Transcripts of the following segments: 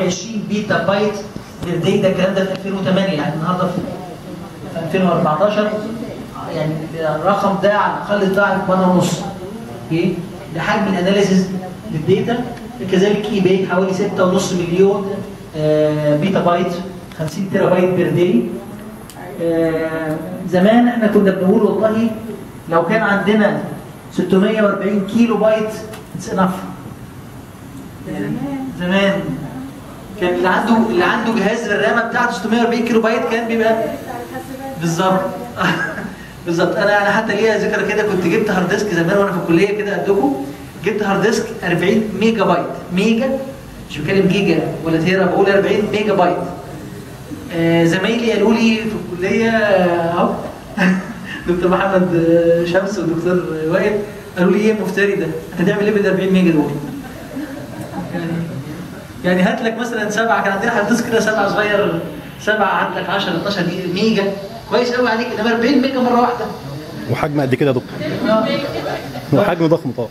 20 petabyte day ده الكلام ده في 2008 يعني النهارده في 2014 يعني الرقم ده على الأقل ضعف مره ونص. أوكي ده حجم ال analysis لل data كذلك eBay حوالي 6.5 مليون آه petabyte 50 terabyte per day. آه زمان إحنا كنا بنقول والله لو كان عندنا 640 كيلو بايت it's enough زمان. كان اللي عنده اللي عنده جهاز الرامه بتاعته 640 كيلو بايت كان بيبقى بالظبط. بالظبط. أنا أنا حتى ليا ذكرى كده. كنت جبت hard disk زمان وأنا في الكلية كده قدكم. جبت hard disk 40 megabyte. mega؟ مش بتكلم جيجا ولا tera بقول 40 ميجا بايت. آه زمايلي قالوا لي في الكلية أهو. دكتور محمد شمس ودكتور وائل قالوا لي إيه مفتري ده؟ هتعمل إيه بال 40 mega دول؟ يعني هات لك مثلا سبعة كان عندنا disk كده سبعة صغير سبعة هات لك 10 12 mega. كويس قوي عليك. انما 40 mega مرة واحدة. وحجم قد كده يا دكتور؟ آه. وحجم ضخم طبعا.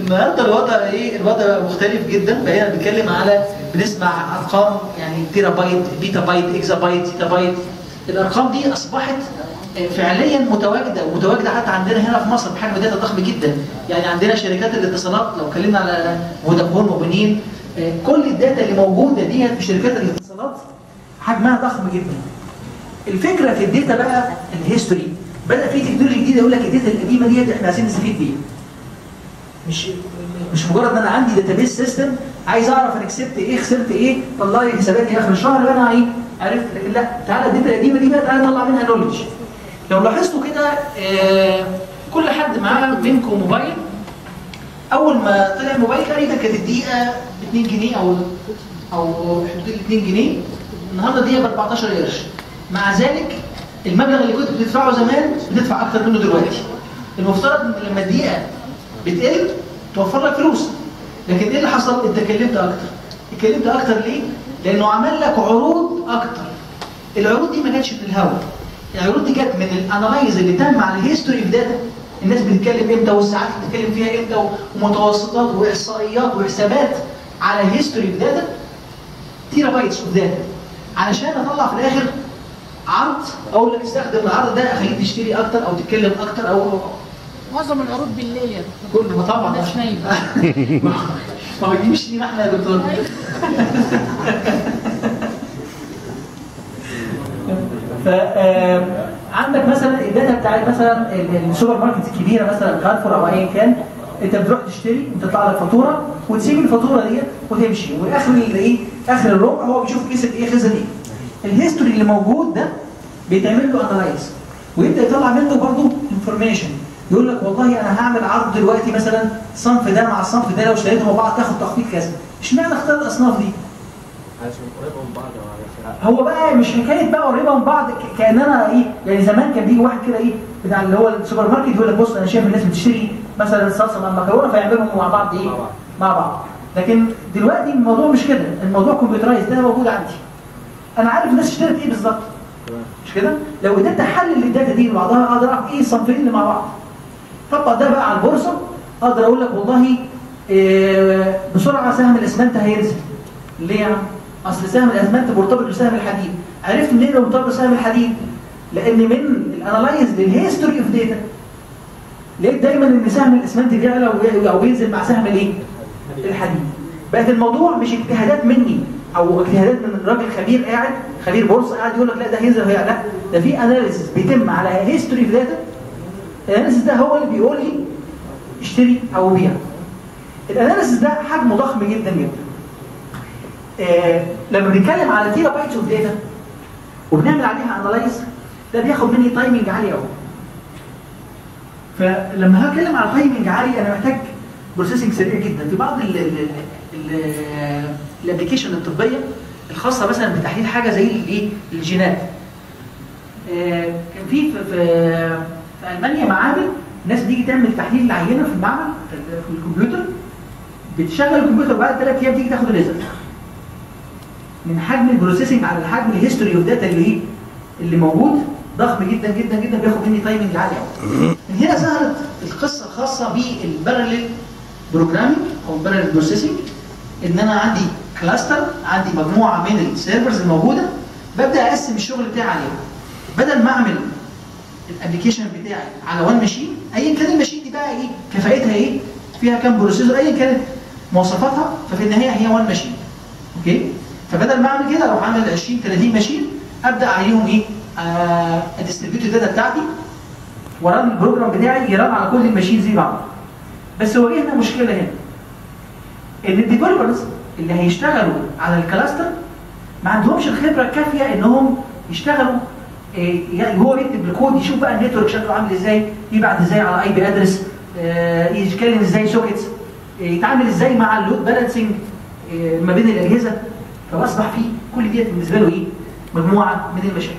النهارده الوضع إيه؟ الوضع مختلف جدا. بقينا بنتكلم على بنسمع أرقام يعني تيرا بايت بيتا بايت اكزا بايت زيتا بايت الأرقام دي أصبحت فعليا متواجدة ومتواجدة حتى عندنا هنا في مصر. بحجم data ضخم جدا. يعني عندنا شركات الاتصالات لو اتكلمنا على فودافون وبنين كل ال data اللي موجودة ديت في شركات الاتصالات حجمها ضخم جدا. الفكرة في ال data بقى ال history بدأ في تكنولوجيا جديدة يقول لك ال data القديمة ديت إحنا عايزين نستفيد بيها. مش مش مجرد إن أنا عندي database system عايز أعرف أنا كسبت إيه خسرت إيه طلع لي حساباتي اخر الشهر يبقى أنا إيه عرفت؟ لكن لا تعالى الداتا القديمة دي بقى تعالى نطلع منها نولج لو لاحظتوا كده آه كل حد معاه منكم موبايل أول ما طلع موبايل تقريبا كانت الدقيقة ب 2 جنيه أو أو حدود ال 2 جنيه. النهارده الدقيقة ب 14 قرش. مع ذلك المبلغ اللي كنت بتدفعه زمان بتدفع أكتر منه دلوقتي. المفترض إن لما الدقيقة بتقل توفر لك فلوس. لكن إيه اللي حصل؟ أنت اتكلمت أكتر. اتكلمت أكتر ليه؟ لأنه عمل لك عروض أكتر. العروض دي ما جاتش من الهوا العروض دي جت من ال analyze اللي تم على ال history of data الناس بتتكلم إمتى والساعات بتتكلم فيها إمتى ومتوسطات وإحصائيات وحسابات على ال history of data terabytes of data علشان أطلع في الآخر عرض أقول لك استخدم العرض ده أخليك تشتري أكتر أو تتكلم أكتر أو معظم العروض بالليل يا دكتور. كله طبعا. الناس نايمة. ما مش لينا إحنا يا دكتور. ف عندك مثلا ال data بتاعت مثلا السوبر ماركت الكبيرة مثلا كارفور أو ايا كان أنت بتروح تشتري وتطلع لك فاتورة وتسيب الفاتورة ديت وتمشي. وآخر إيه؟ آخر الربع هو بيشوف كسب إيه خسر إيه. ال history اللي موجود ده بيتعمل له analyze ويبدأ يطلع منه برضه information يقول لك والله أنا هعمل عرض دلوقتي مثلا الصنف ده مع الصنف ده لو اشتريتهم مع بعض تاخد تخفيض كذا. اشمعنى اختار الاصناف دي؟ عشان قريبة من بعض هو بقى مش حكاية بقى قريبه من بعض كان أنا إيه يعني زمان كان بيجي واحد كده إيه بتاع اللي هو السوبر ماركت يقول لك بص أنا شايف الناس بتشتري مثلا الصلصه مع المكرونة فيعملهم مع بعض إيه مع بعض. لكن دلوقتي الموضوع مش كده الموضوع computerized ده موجود عندي. أنا عارف الناس اشترت إيه بالظبط. مش كده؟ لو قدرت أحلل ال data دي لبعضها أقدر أعرف إيه الصنفين اللي مع بعض. طبق ده بقى على البورصة أقدر أقول لك والله إيه بسرعة سهم الإسمنت هينزل ليه يا عم؟ أصل سهم الاسمنت مرتبط بسهم الحديد. عرفت منين انه مرتبط بسهم الحديد؟ لأن من ال analyze لل history of data لقيت دايما إن سهم الاسمنت بيعلى أو بينزل مع سهم الإيه؟ الحديد. بقت الموضوع مش اجتهادات مني أو اجتهادات من راجل خبير قاعد خبير بورصة قاعد يقول لك لا ده هينزل هي لا. ده في analysis بيتم على history of data ال analysis ده هو اللي بيقول لي اشتري أو بيع. ال analysis ده حجمه ضخم جدا جدا. آه لما بنتكلم على terabytes of data وبنعمل عليها analyze ده بياخد مني timing عالي قوي فلما هتكلم على timing عالي أنا محتاج processing سريع جدا. في بعض ال application الطبية الخاصة مثلا بتحليل حاجة زي الايه الجينات. آه كان في في, في ألمانيا معامل ناس بتيجي تعمل تحليل العينه في المعمل في الكمبيوتر. بتشغل الكمبيوتر وبعد ثلاث أيام تيجي تاخد ال result من حجم ال processing على الحجم ال history of data اللي هي اللي موجود ضخم جدا جدا جدا بياخد مني timing عالي قوي من هنا ظهرت القصة الخاصة بال parallel programming أو ال parallel processing إن أنا عندي cluster عندي مجموعة من ال servers الموجودة ببدأ أقسم الشغل بتاعي عليهم. بدل ما أعمل ال application بتاعي على one machine ايا كان ال machine دي بقى إيه؟ كفاءتها إيه؟ فيها كام processor ايا كانت مواصفاتها ففي النهاية هي one machine okay؟ فبدل ما أعمل كده أروح أعمل 20 30 machine أبدأ عليهم إيه؟ آه ال data بتاعتي و run ال program بتاعي ي run على كل ال machine زي بعض. بس واجهنا مشكلة هنا؟ إن ال developers اللي هيشتغلوا على ال cluster ما عندهمش الخبرة الكافية إنهم يشتغلوا إيه، يعني هو يكتب الكود يشوف بقى ال network شكله عامل إزاي يبعت إزاي على IP address يتكلم إزاي sockets يتعامل إزاي مع ال load balancing ما بين الأجهزة. فأصبح فيه كل ديت بالنسبة له إيه؟ مجموعة من المشاكل.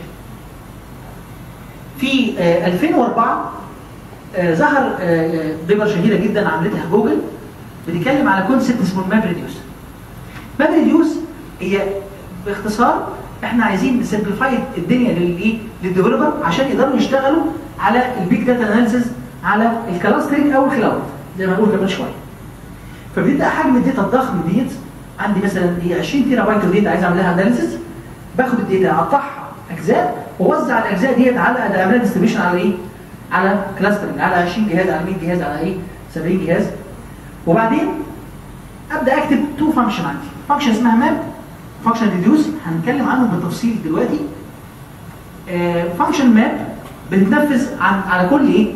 في آه، 2004 آه، ظهر آه، paper شهيرة جدا عملتها جوجل بتتكلم على concept اسمه ال map reduce map reduce هي باختصار إحنا عايزين ن simplify الدنيا للايه لل developer عشان يقدروا يشتغلوا على ال big data analysis على ال clustering أو ال cloud زي ما هنقول كمان شوية. فبيبدأ حجم ال data الضخم ديت عندي مثلا هي 20 terabyte data عايز اعمل لها analysis باخد ال data أقطعها أجزاء وأوزع الأجزاء ديت على اعملها distribution على إيه؟ على clustering على 20 جهاز على 100 جهاز على إيه؟ 70 جهاز. وبعدين أبدأ أكتب two function عندي. function اسمها map function reduce هنتكلم عنهم بالتفصيل دلوقتي. function map بتتنفذ عن على كل إيه؟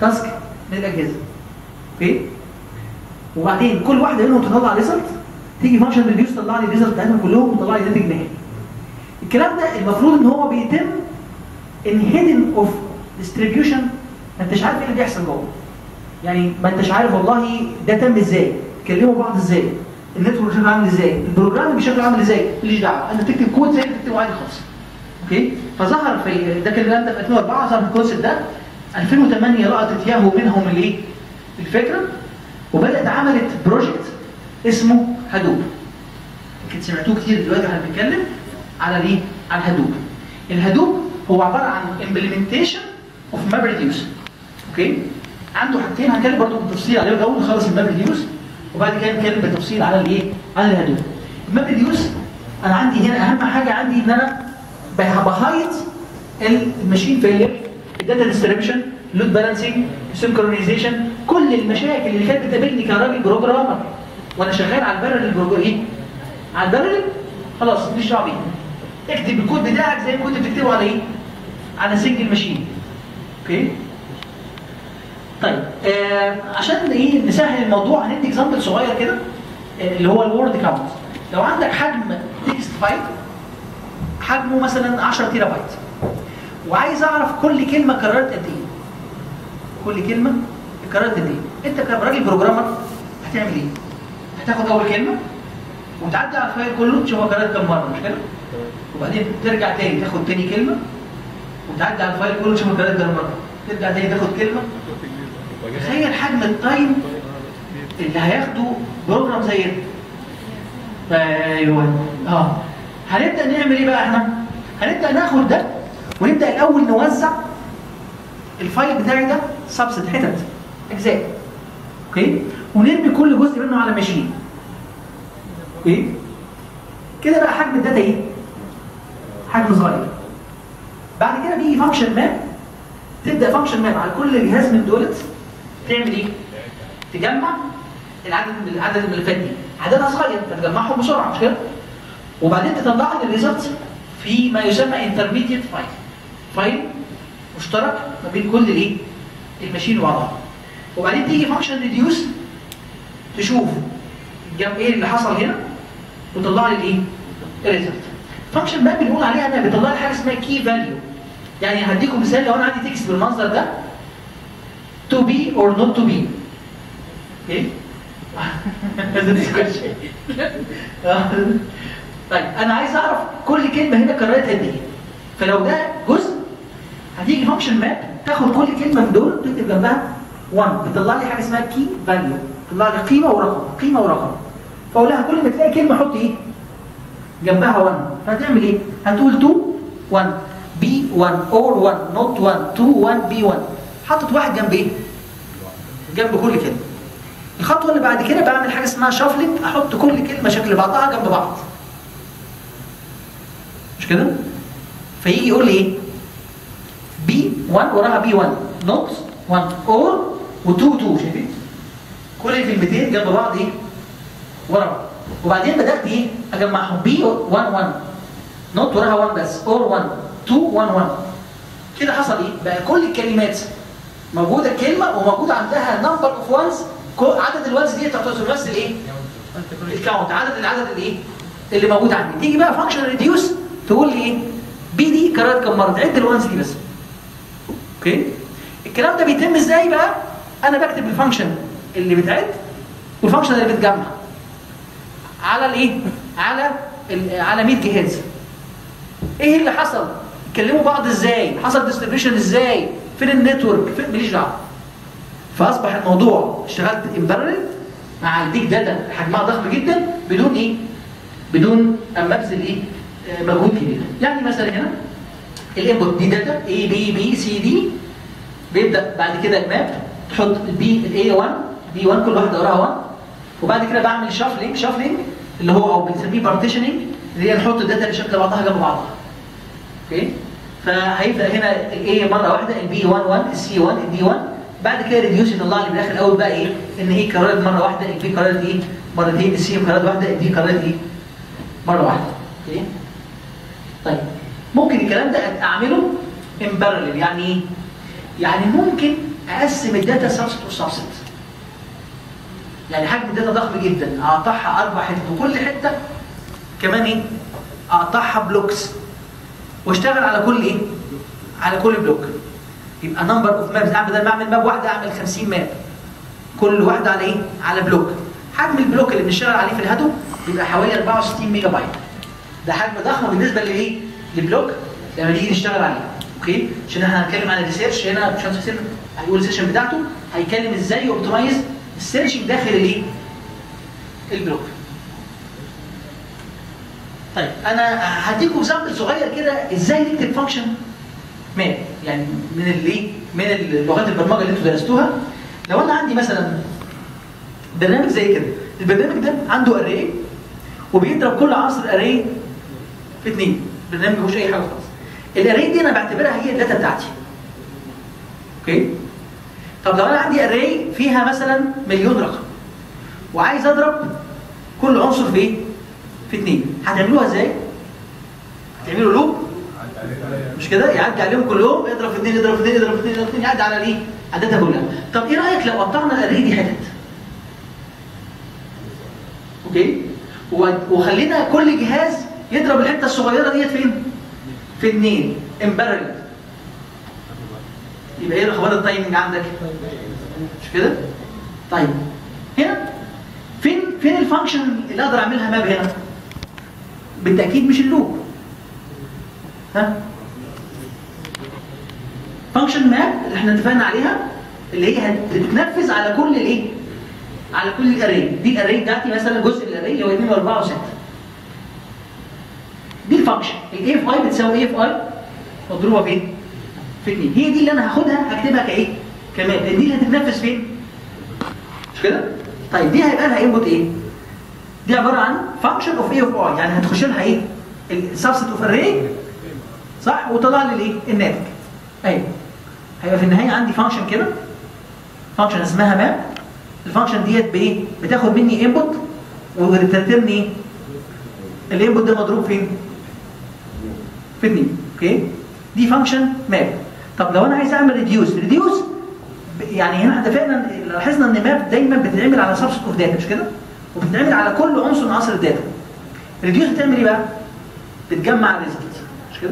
task من الاجهزه okay؟ وبعدين كل واحدة منهم تطلع result تيجي function reduce تطلع لي ال result بتاعتهم كلهم وتطلع لي ناتج نهائي الكلام ده المفروض إن هو بيتم ان hidden of distribution ما أنتش عارف إيه اللي بيحصل جوه. يعني ما أنتش عارف والله ده تم إزاي كلموا بعض إزاي ال network شكله عامل إزاي ال program بشكله عامل إزاي ماليش دعوة. انت تكتب كود زي اللي بتكتبه عادي خالص okay؟ فظهر في ده الكلام ده في 2004 ظهر ال concept ده. 2008 لقطت ياهو منهم الإيه؟ الفكرة. وبدأت عملت project اسمه Hadoop. يمكن سمعتوه كتير دلوقتي وإحنا بنتكلم على الإيه؟ على ال Hadoop. ال Hadoop هو عبارة عن implementation of map reduce okay عنده حاجتين هنتكلم برضه بالتفصيل عليهم. الأول نخلص ال map reduce وبعد كده نتكلم بالتفصيل على الإيه؟ على ال Hadoop. ال map reduce أنا عندي هنا أهم حاجة عندي إن أنا ب hide ال machine failure ال data distribution load balancing synchronization كل المشاكل اللي كانت بتقابلني كراجل programmer وأنا شغال على ال parallel إيه؟ على ال parallel خلاص مش دعوه بيه اكتب الكود بتاعك زي كنت بتكتبه على إيه؟ على single machine okay؟ طيب آه عشان إيه؟ نسهل الموضوع هندي example صغير كده آه اللي هو ال word count لو عندك حجم text file حجمه مثلا 10 تيرا بايت وعايز أعرف كل كلمة كررت قد إيه؟ كل كلمة كررت قد إيه؟ أنت كراجل programmer هتعمل إيه؟ هتاخد أول كلمة وتعدي على ال file كله تشوف كررت كام مرة مش كده؟ وبعدين ترجع تاني تاخد تاني كلمة وتعدي على ال file كله تشوف كررت كام مرة. ترجع تاني تاخد كلمة. تخيل حجم ال time اللي هياخده program زي ده. أيوه. آه. هنبدأ نعمل إيه بقى إحنا؟ هنبدأ ناخد ده ونبدأ الأول نوزع ال file بتاعي ده subset حتت اجزاء okay؟ ونرمي كل جزء منه على machine. okay كده بقى حجم ال data إيه؟ حجم صغير. بعد كده بيجي function map تبدأ function map على كل جهاز من دولت. تعمل إيه؟ تجمع العدد من العدد من الملفات دي عددها صغير فتجمعهم بسرعة مش كده؟ وبعدين تطلع لي ال result في ما يسمى intermediate file file مشترك ما بين كل الإيه؟ ال machine وبعضها. وبعدين تيجي function reduce تشوف جم إيه اللي حصل هنا وتطلع لي الايه؟ ال result. function بقى بنقول عليها انها بتطلع لي حاجة اسمها key value يعني هديكم مثال لو أنا عندي text بالمنظر ده to be or not to be. إيه؟ طيب أنا عايز أعرف كل كلمة هنا كررت قد إيه. فلو ده جزء هتيجي function map تاخد كل كلمة في دول تكتب جنبها 1 بتطلع لي حاجة اسمها key value تطلع لي قيمة ورقم قيمة ورقم. فأقول لها كل ما تلاقي كلمة حط إيه؟ جنبها 1 فهتعمل إيه؟ هتقول to 1 be 1 or 1 not 1 to 1 be 1 حطت واحد جنب إيه؟ جنب كل كلمة. الخطوه اللي بعد كده بعمل حاجة اسمها shuffling أحط كل كلمة شكل بعضها جنب بعض. مش كده؟ فيجي يقول لي إيه؟ be 1 وراها be 1 not 1 or و to to شايفين؟ كل الكلمتين جنب بعض إيه ورا بعض. وبعدين بدأت إيه؟ أجمعهم. be 1 1 not وراها 1 بس. or 1 to 1 1 كده حصل إيه؟ بقى كل الكلمات موجودة كلمة وموجود عندها number of ones عدد ال ones دي تمثل إيه ال count عدد العدد الإيه؟ اللي موجود عندي. تيجي بقى function reduce تقول لي إيه؟ be دي كررت كم مرة؟ عد ال ones دي بس. okay الكلام ده بيتم إزاي بقى؟ أنا بكتب ال function اللي بتعد وال function اللي بتجمع. على الإيه؟ على على 100 جهاز. إيه اللي حصل؟ كلموا بعض إزاي؟ حصل distribution إزاي؟ فين ال network؟ فين ماليش دعوة. فأصبح الموضوع اشتغلت in parallel مع ال big data حجمها ضخم جدا بدون إيه؟ بدون اما ابذل إيه مجهود كبير. يعني مثلا هنا ال input دي data A B B C D بيبدأ بعد كده ال map تحط ال B ال A 1 B 1 كل واحدة وراها 1 وبعد كده بعمل shuffling shuffling اللي هو أو بنسميه partitioning اللي هي نحط ال data اللي شكل بعضها جنب بعضها. okay؟ فهيبدأ هنا ال A مرة واحدة ال B 1 1 ال C 1 ال D 1 بعد كده reduce يطلع لي من الآخر الأول بقى إيه؟ إن هي كررت مرة واحدة ال B كررت إيه؟ مرتين ال C كررت واحدة ال D كررت إيه؟ مرة واحدة. okay؟ طيب. ممكن الكلام ده أعمله in parallel يعني إيه؟ يعني ممكن أقسم ال data subset و subset يعني حجم ال data ضخم جدا. أقطعها أربع حتت وكل حتة كمان إيه؟ أقطعها blocks. واشتغل على كل إيه؟ على كل block. يبقى number of maps بدل ما أعمل map واحدة أعمل 50 map كل واحدة على إيه؟ على block. حجم ال block اللي بنشتغل عليه في ال Hadoop بيبقى حوالي 64 ميجا بايت. ده حجم ضخم بالنسبة لإيه؟ ل block لما نيجي نشتغل عليه. okay؟ عشان إحنا هنتكلم عن ال research. هنا باشمهندس حسين هيقول ال session بتاعته. هيتكلم إزاي optimize ال searching داخل الايه؟ ال block طيب أنا هديكم sample صغير كده إزاي نكتب function map يعني من الايه؟ من اللغات البرمجة اللي أنتوا درستوها. لو أنا عندي مثلا برنامج زي كده البرنامج ده عنده array وبيضرب كل عنصر array في اثنين برنامج مش أي حاجة خالص. ال array دي أنا بعتبرها هي ال data بتاعتي. okay؟ طب لو أنا عندي array فيها مثلا مليون رقم وعايز أضرب كل عنصر في إيه؟ في اثنين هتعملوها إزاي؟ هتعملوا loop مش كده؟ يعدي عليهم كلهم اضرب في اثنين اضرب في اثنين اضرب في اثنين اضرب في اثنين يعدي على الايه ال data كلها. طب إيه رأيك لو قطعنا ال array دي حتت؟ أوكي؟ وخلينا كل جهاز يضرب الحتة الصغيرة ديت فين؟ في اثنين in parallel يبقى إيه أخبار ال timing عندك. مش كده؟ طيب هنا فين فين ال function اللي أقدر اعملها map هنا؟ بالتأكيد مش ال loop. ها؟ function map اللي إحنا اتفقنا عليها اللي هي بتنفذ على كل الايه؟ على كل ال array دي ال array بتاعتي مثلا جزء ال array اللي هو 2 و4 و6 دي ال function. ال a of i بتساوي a of i مضروبة فين؟ 2 هي دي اللي أنا هاخدها هكتبها كإيه؟ كمان. دي اللي هتتنفذ فين؟ مش كده؟ طيب دي هيبقى لها input إيه؟ دي عبارة عن function of a of i يعني هتخش لها إيه؟ ال subset of array صح؟ وطلع لي الإيه؟ الناتج. أيوه هيبقى في النهاية عندي function كده. function اسمها map ال function ديت بإيه؟ بتاخد مني input وت return لي إيه ال input ده مضروب فين؟ في 2 أوكي؟ دي function map طب لو أنا عايز أعمل reduce reduce يعني هنا إحنا إن- لاحظنا إن map دايما بتتعمل على subset of data مش كده؟ وبتتعمل على كل عنصر من عناصر ال data. reduce بتعمل إيه بقى؟ بتجمع result مش كده؟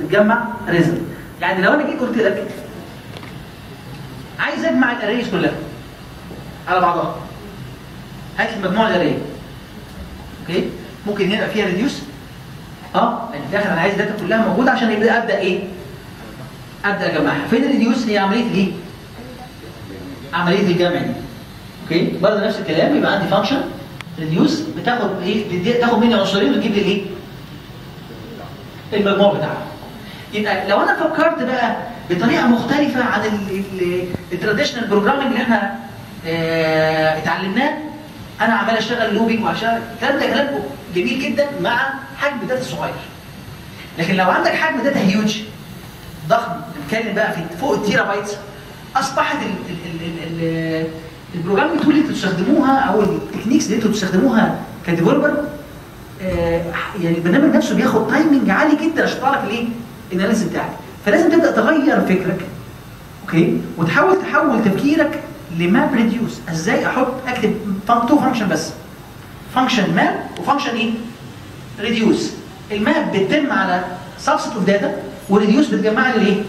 بتجمع result يعني لو أنا جيت قلت لك عايز أجمع ال arrays كلها على بعضها هات لي مجموع ال array أوكي؟ ممكن هنا فيها reduce آه يعني في الآخر أنا عايز ال data كلها موجودة عشان أبدأ إيه؟ أبدأ اجمعها فين ال reduce هي عملية الايه عملية الجمع دي. أوكي؟ برضه نفس الكلام. يبقى عندي function reduce بتاخد إيه؟ بتدي- تاخد مني عنصرين وتجيب لي الإيه؟ المجموع بتاعها. يبقى لو أنا فكرت بقى بطريقة مختلفة عن ال traditional programming اللي إحنا آه اتعلمناه أنا عمال أشتغل looping وهشتغل الكلام ده كلام جميل جدا مع حجم data صغير. لكن لو عندك حجم data huge ضخم بنتكلم بقى في فوق ال terabytes أصبحت ال ال ال ال ال programming tool اللي أنتوا بتستخدموها أو ال techniques اللي أنتوا بتستخدموها ك developer آه يعني البرنامج نفسه بياخد timing عالي جدا عشان تعرف الإيه؟ ال analysis بتاعك فلازم تبدأ تغير فكرك أوكي وتحاول تحول تفكيرك ل map reduce إزاي أحط أكتب two function بس function map و function إيه؟ reduce ال map بتتم على subset of data و reduce بتجمع لي الإيه؟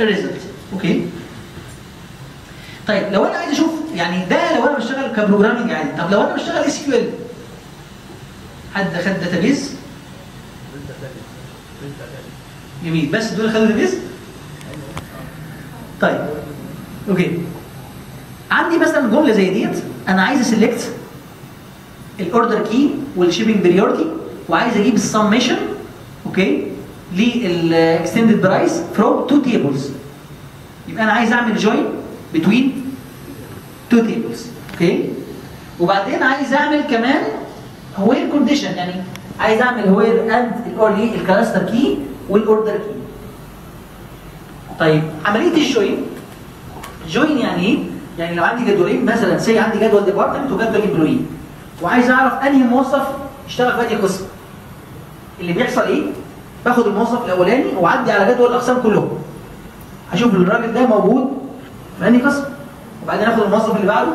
ال result. أوكي؟ طيب لو أنا عايز أشوف يعني ده لو أنا بشتغل ك programming عادي. طب لو أنا بشتغل SQL حد خد database جميل. بس دول خدوا database طيب أوكي. عندي مثلا جملة زي ديت. أنا عايز a select ال order key وال shipping priority وعايز أجيب السميشن أوكي؟ لل extended price from two tables يبقى أنا عايز أعمل join between two tables أوكي وبعدين عايز أعمل كمان where condition يعني عايز أعمل where and الاورلي ال cluster key وال order key طيب عملية ال join join يعني إيه؟ يعني لو عندي جدولين مثلا say عندي جدول department وجدول employee وعايز أعرف أنهي موظف يشتغل في انهي قسم. اللي بيحصل إيه؟ باخد الموظف الأولاني واعدي على جدول الأقسام كلهم. هشوف الراجل ده موجود في أنهي قسم وبعدين آخد الموظف اللي بعده.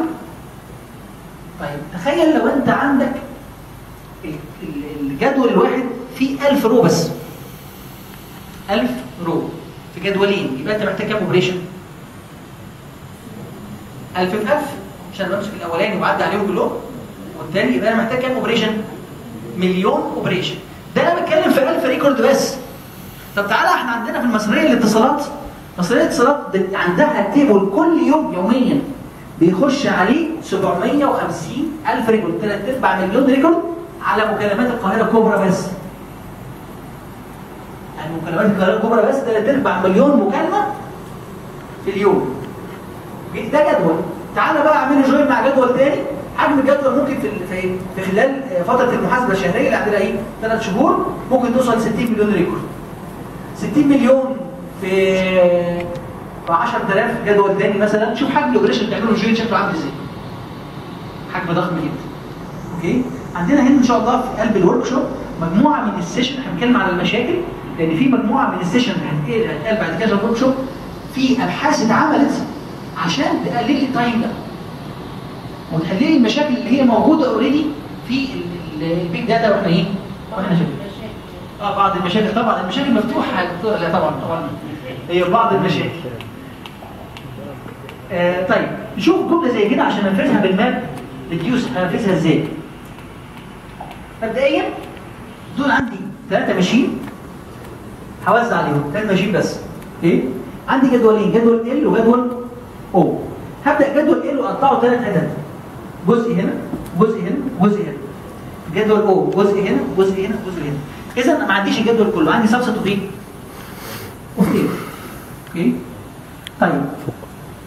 طيب تخيل لو أنت عندك ال- ال- الجدول الواحد فيه 1000 row بس. 1000 row في جدولين يبقى أنت محتاج كام operation 1000 في 1000 عشان بمسك الأولاني وعدي عليهم كلهم والتاني يبقى أنا محتاج كام operation مليون operation ده أنا بتكلم في 1000 record بس. طب تعالى إحنا عندنا في المصرية الاتصالات مصرية الاتصالات ده عندها table كل يوم يوميا بيخش عليه 750 ألف record ثلاث أرباع مليون record على مكالمات القاهرة الكبرى بس. يعني مكالمات القاهرة الكبرى بس ثلاث أرباع مليون مكالمة في اليوم. ده جدول. تعالى بقى اعمل join مع جدول تاني. حجم الجدول ممكن في في خلال فترة المحاسبة الشهرية اللي عندنا إيه؟ ثلاث شهور ممكن توصل ل 60 مليون record. 60 مليون في في 10000 جدول تاني مثلا. شوف حجم ال operation بتعمله join شكله عامل إزاي. حجم ضخم جدا. أوكي؟ عندنا هنا إن شاء الله في قلب ال workshop مجموعة من ال session إحنا بنتكلم على المشاكل لأن في مجموعة من ال session هتتقال بعد كده ال workshop في أبحاث اتعملت عشان تقلل ال time ده. وتحل لي المشاكل اللي هي موجودة already في ال big data وإحنا إيه؟ وإحنا شايفين آه بعض المشاكل طبعا المشاكل مفتوحة. لا طبعا طبعا. هي بعض المشاكل. آه طيب نشوف جملة زي كده عشان ننفذها بال map reduce هننفذها إزاي؟ مبدئيا دول عندي ثلاثة machine هوزع عليهم ثلاثة machine بس. إيه؟ عندي جدولين جدول ال وجدول أو هبدأ جدول ال وأقطعه ثلاث حتت جزء هنا جزء هنا جزء هنا. جدول أو جزء هنا جزء هنا جزء هنا. إذا ما عنديش الجدول كله عندي subset of إيه؟ okay. طيب.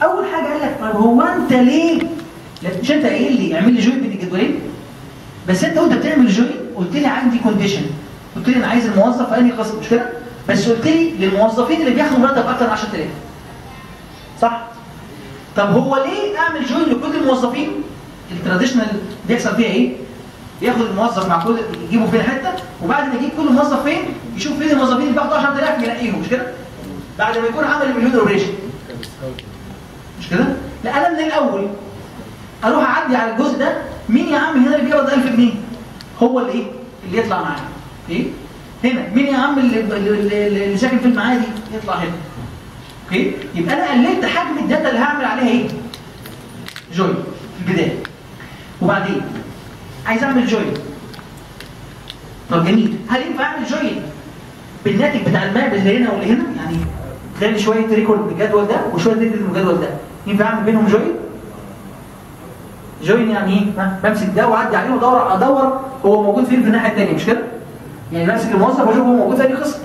أول حاجة قال لك طب هو أنت ليه؟ مش أنت قايل لي اعمل لي join بين الجدولين. بس أنت وانت بتعمل join قلت لي عندي condition قلت لي أنا عايز الموظف أنهي قسم مش كده؟ بس قلت لي للموظفين اللي بياخدوا مرتب أكتر من 10000 صح؟ طب هو ليه أعمل join لكل الموظفين؟ ال traditional بيحصل فيها إيه؟ ياخد الموظف مع كل يجيبه فين حتة وبعد ما يجيب كل موظف فين؟ يشوف فين الموظفين اللي بياخدوا 10000 ينقيهم مش كده؟ بعد ما يكون عمل المليون operation مش كده؟ لا أنا من الأول أروح أعدي على الجزء ده مين يا عم هنا اللي بيقبض 1000 جنيه؟ هو اللي إيه؟ اللي يطلع معايا. إيه؟ هنا. مين يا عم اللي, اللي, ساكن في المعادي؟ يطلع هنا. okay يبقى أنا قللت حجم ال data اللي هعمل عليها إيه؟ join في البداية. وبعدين عايز أعمل join طب جميل. هل ينفع أعمل join بالناتج بتاع ال map اللي هنا واللي هنا؟ يعني خلي شوية record من الجدول ده وشوية record من الجدول ده. ينفع أعمل بينهم join join يعني إيه؟ بمسك ده وأعدي عليه وادور أدور هو موجود فين في الناحية الثانية مش كده؟ يعني بمسك الموظف وأشوف هو موجود في أي قسم.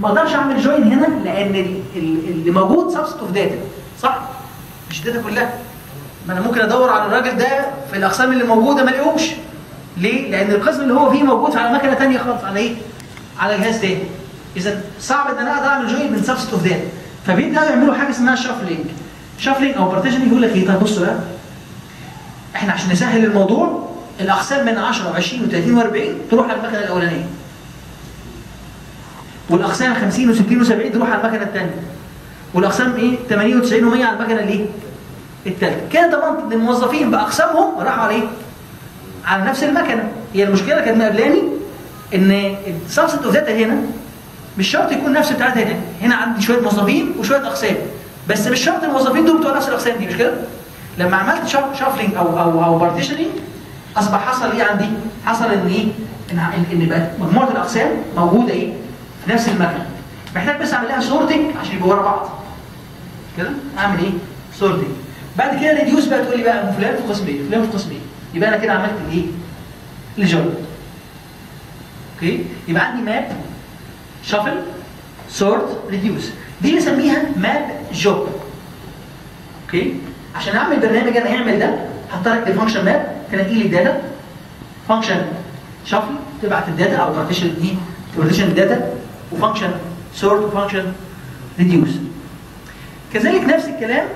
ما أقدرش أعمل join هنا لأن ال- ال- اللي موجود subset of data صح؟ مش ال data كلها. ما أنا ممكن ادور على الراجل ده في الاقسام اللي موجوده ما الاقوش ليه؟ لأن القسم اللي هو فيه موجود على مكنه ثانية خالص على إيه؟ على جهاز تاني. إذا صعب إن أنا أقدر أعمل join من subset of data فبيبداوا يعملوا حاجة اسمها shuffling shuffling أو partition يقول لك إيه؟ طب بصوا بقى. إحنا عشان نسهل الموضوع الأقسام من 10 و20 و30 و40 تروح على المكنة الأولانية. والأقسام 50 و60 و70 تروح على المكنة الثانية والأقسام إيه؟ 80 و90 و100 على المكنة الايه الثالثه كده ضمنت ان الموظفين بأقسامهم راحوا على إيه؟ على نفس المكنة. هي المشكلة كانت مقابلاني إن ال subset of data هنا مش شرط يكون نفس بتاعتها هنا. هنا عندي شوية موظفين وشوية أقسام. بس مش شرط الموظفين دول بتوع نفس الأقسام دي مش كده؟ لما عملت shuffling أو أو أو partitioning أصبح حصل إيه عندي؟ حصل إيه؟ إن ان إن بقت مجموعة الأقسام موجودة إيه؟ في نفس المكنة. محتاج بس أعمل لها sorting عشان يبقوا ورا بعض. كده؟ أعمل إيه؟ sorting بعد كده reduce بقى تقول لي بقى فلان في قسم إيه فلان في قسم إيه يبقى أنا كده عملت الايه ال job okay؟ يبقى عندي map shuffle sort reduce دي بسميها map job okay؟ عشان أعمل برنامج أنا يعمل ده هضطر أكتب map تنقي لي ال data function shuffle تبعت الداتا أو بارتيشن دي بارتيشن الداتا وفانكشن سورت وفانكشن ريديوس كذلك نفس الكلام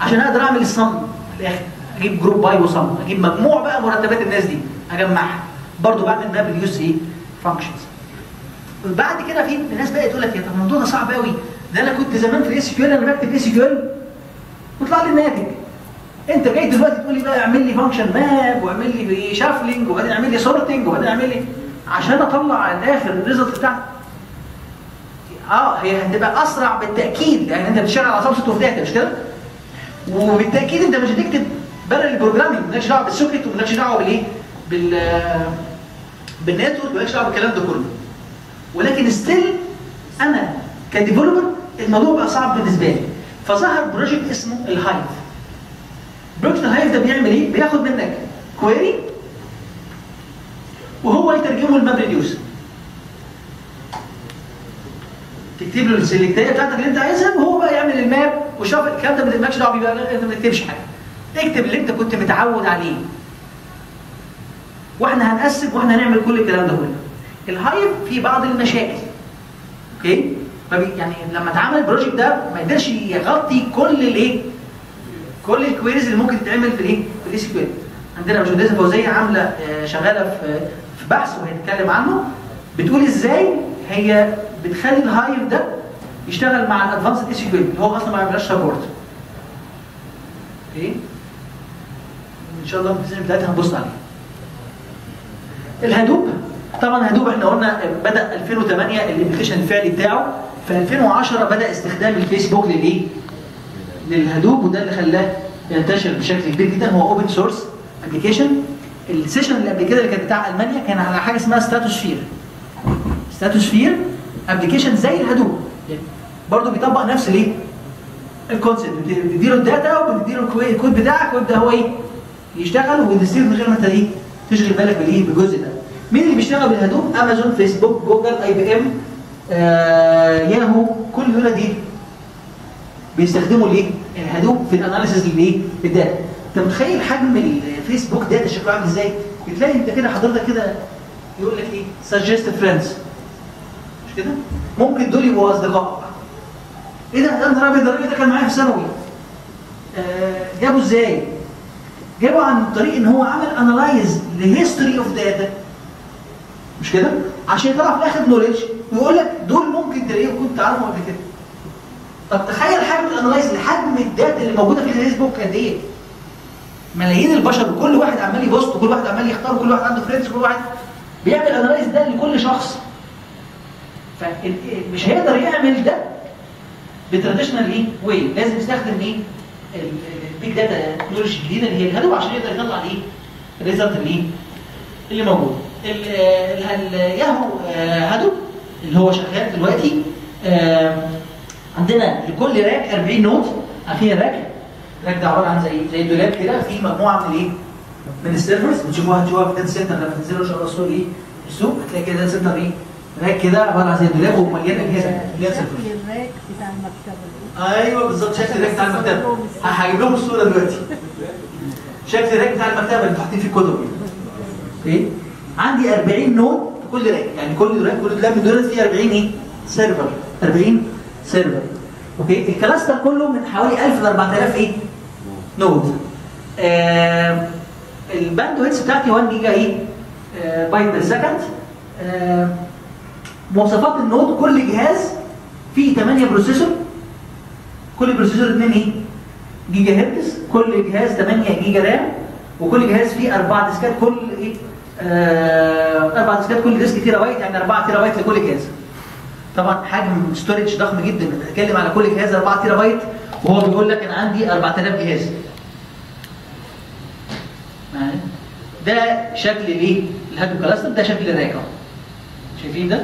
عشان أقدر اعمل ال sum في الآخر أجيب group by و sum. أجيب مجموع بقى مرتبات الناس دي اجمعها. برضو بعمل map reduce إيه functions بعد كده في ناس بقى تقول لك يا طب الموضوع ده صعب قوي ده أنا كنت زمان في ال SQL أنا بكتب SQL ويطلع لي الناتج أنت جاي دلوقتي تقول لي بقى اعمل لي function map واعمل لي shuffling وبعدين اعمل لي sorting وبعدين اعمل لي عشان أطلع على الآخر ال result بتاعتي آه هي هتبقى أسرع بالتأكيد لأن أنت بتشتغل على of data مش كده؟ وبالتأكيد انت مش هتكتب parallel programming مالكش دعوة بال socket ومالكش دعوة بالايه؟ بال بال network مالكش دعوة بالكلام ده كله ولكن still أنا ك developer الموضوع بقى صعب بالنسبة لي فظهر project اسمه ال Hive project ال Hive ده بيعمل إيه؟ بياخد منك query وهو يترجمه ل map reduce تكتب له ال select بتاعتك اللي انت عايزها وهو بقى يعمل ال map وشوف الكلام ده مالكش دعوه بيه انت ما تكتبش حاجة. اكتب اللي انت كنت متعود عليه. وإحنا هنقسم وإحنا هنعمل كل الكلام ده كله. ال Hive فيه بعض المشاكل. okay؟ يعني لما اتعمل ال project ده ما قدرش يغطي كل الايه؟ كل ال queries اللي ممكن تتعمل في الايه؟ في ال SQL عندنا باشمهندسة فوزية عاملة آه، شغالة في في بحث وهنتكلم عنه. بتقول إزاي هي بتخلي ال Hive ده يشتغل مع ال advanced SQL اللي هو أصلا ما بيعملهاش support okay إن شاء الله في السنة بتاعتها هنبص عليه. ال Hadoop طبعا Hadoop إحنا قلنا بدأ 2008 ال application الفعلي بتاعه. في 2010 بدأ استخدام الفيسبوك للإيه؟ لل Hadoop وده اللي خلاه ينتشر بشكل كبير جدا. هو open source application ال session اللي قبل كده اللي كانت بتاع ألمانيا كان على حاجة اسمها Stratosphere Stratosphere application زي ال Hadoop برضه بيطبق نفس الايه؟ ال concept بتديله ال data وبتديله الكود بتاعك ويبدأ هو إيه؟ يشتغل ويستير من غير ما انت إيه؟ تشغل بالك بالإيه؟ بالجزء ده. مين اللي بيشتغل بال Hadoop؟ امازون، فيسبوك، جوجل، IBM، آه، ياهو، كل دول دي بيستخدموا الايه؟ ال Hadoop في ال analysis للايه؟ لل data. أنت متخيل حجم الفيسبوك data شكله عامل إزاي؟ بتلاقي أنت كده حضرتك كده يقول لك إيه؟ suggest friends كده؟ ممكن دول يبقوا أصدقاء. إيه ده؟ ده الراجل ده الراجل ده كان معايا في ثانوي. آه، جابوا إزاي؟ جابوا عن طريق إن هو عمل analyze ل history of data مش كده؟ عشان يطلع في الآخر knowledge ويقول لك دول ممكن تلاقيهم كنت تعرفهم قبل كده. طب تخيل حجم ال analyze لحجم ال data اللي موجودة في الفيسبوك قد إيه؟ ملايين البشر وكل واحد عمال ي post وكل واحد عمال يختار وكل واحد عنده friends وكل واحد بيعمل analyze ده لكل شخص. فمش هيقدر يعمل ده ب traditional إيه؟ واي لازم يستخدم إيه؟ ال big data technology الجديدة اللي هي ال Hadoop عشان يقدر يطلع إيه؟ ال result اللي؟ اللي موجود. ال- ال- الياهو آه، Hadoop اللي هو شغال دلوقتي آه، عندنا لكل rack 40 node عارفين ال rack؟ ال rack ده عبارة عن زي زي دولاب كده فيه مجموعة من الايه؟ من ال servers بتشوفوها هتشوفوها في ال data center لما تنزلوا ان شاء الله الصور إيه؟ السوق هتلاقي كده data center إيه؟ rack كده عباره عن دولاب ومليان اجهزه. شكل ال rack بتاع المكتبة. أيوه بالظبط شكل ال rack بتاع المكتبة. هجيب لهم الصورة دلوقتي. شكل ال rack بتاع المكتبة اللي حاطين فيه الكتب. أوكي عندي 40 node في كل rack. يعني كل rack كل دولاب من دول فيه 40 إيه؟ server. 40 server. okay؟ ال cluster كله من حوالي 1000 ل 4000 إيه؟ node آه ال bandwidth بتاعتي 1 جيجا إيه؟ آه byte per second. آه مواصفات ال node كل جهاز فيه 8 processor. كل processor 2 إيه؟ جيجا هرتز كل جهاز 8 giga RAM. وكل جهاز فيه 4 disk ات. كل إيه؟ آه 4 disk ات. كل disk terabyte يعني 4 تيرا بايت لكل جهاز. طبعا حجم storage ضخم جدا. بنتكلم على كل جهاز 4 تيرا بايت وهو بيقول لك أنا عندي 4000 جهاز. معايا؟ ده شكل الايه ال Hadoop cluster ده شكل ال rack اهو شايفين ده؟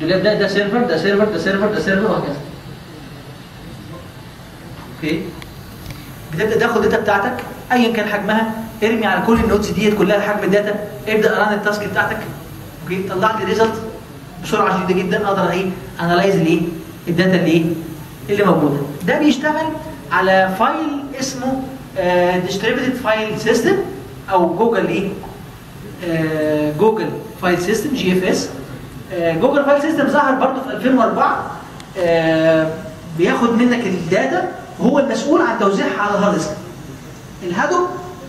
ده ده server ده server ده server ده server وهكذا okay بتبدا تاخد ال data بتاعتك ايا كان حجمها ارمي على كل ال nodes ديت كلها حجم ال data ابدا run ال task بتاعتك okay طلع لي result بسرعة شديده جدا أقدر إيه analyze الايه ال data اللي إيه اللي موجوده ده بيشتغل على file اسمه distributed file system أو جوجل إيه Google file system GFS Google file system ظهر برضه في 2004 آه، بياخد منك ال data وهو المسؤول عن توزيعها على ال hard disk ال Hadoop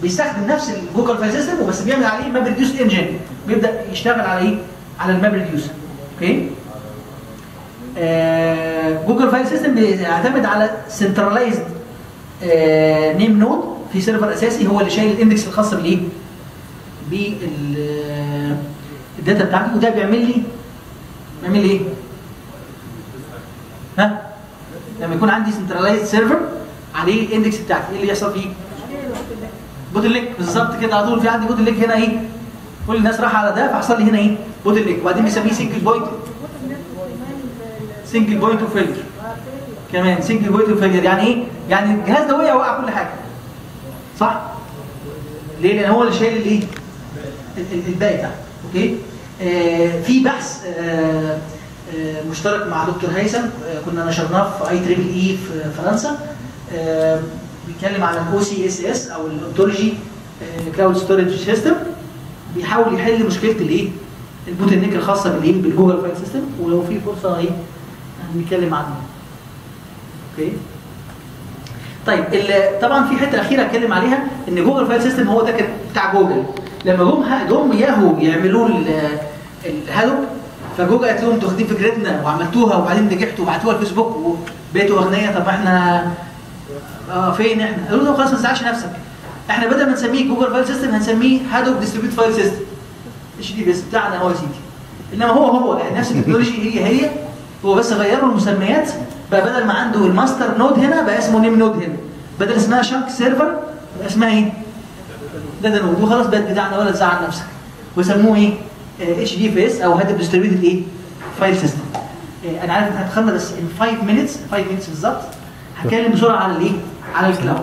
بيستخدم نفس ال Google file system وبس بيعمل عليه MapReduce engine بيبدأ يشتغل على إيه؟ على ال MapReduce okay؟ Google file system بيعتمد على centralized name node في server أساسي هو اللي شايل ال index الخاص بالإيه؟ بال data بتاعتي وده بيعمل لي لي إيه؟ ها؟ لما يكون عندي centralized server عليه ال index بتاعتي إيه اللي يحصل فيه؟ bottleneck بالظبط كده على طول. في عندي bottleneck هنا إيه كل الناس راح على ده فحصل لي هنا إيه bottleneck وبعدين بيسميه single point single point of failure كمان single point of failure يعني إيه؟ يعني الجهاز ده وقع وقع كل حاجة. صح؟ ليه؟ لأن هو اللي شايل الايه؟ ال- ال- الباقي بتاعه. okay؟ في بحث آه آه مشترك مع دكتور هيثم. آه كنا نشرناه في IEEE في فرنسا. آه بيتكلم عن ال OCSS أو ال ontology cloud storage system بيحاول يحل مشكلة الايه ال bottleneck الخاصة بالايه بال Google file system. ولو في فرصة إيه؟ هنتكلم عنه. okay؟ طيب طبعا في حتة اخيره اتكلم عليها إن Google file system هو ده كان بتاع جوجل. لما جم جم ياهو يعملوا ال- ال Hadoop فجوجل قالت لهم أنتوا واخدين فكرتنا وعملتوها وبعدين نجحتوا وبعتوها الفيسبوك وبقيتوا أغنياء طب إحنا آه فين إحنا؟ قالوا لهم خلاص ما تزعلش نفسك. إحنا بدل ما نسميه Google file system هنسميه Hadoop distributed file system. HDFS؟ بتاعنا هو يا سيدي. إنما هو هو يعني نفس التكنولوجي هي هي. هو بس غيروا المسميات بقى بدل ما عنده ال master node هنا بقى اسمه name node هنا. بدل اسمها chunk server بقى اسمها إيه؟ data node وخلاص بقت بتاعنا ولا تزعل نفسك. وسموه إيه؟ HDFS أو Hadoop distributed إيه؟ file system أنا عارف ان هتخلص ان 5 minutes 5 minutes بالظبط هتكلم بسرعة على الإيه؟ على ال cloud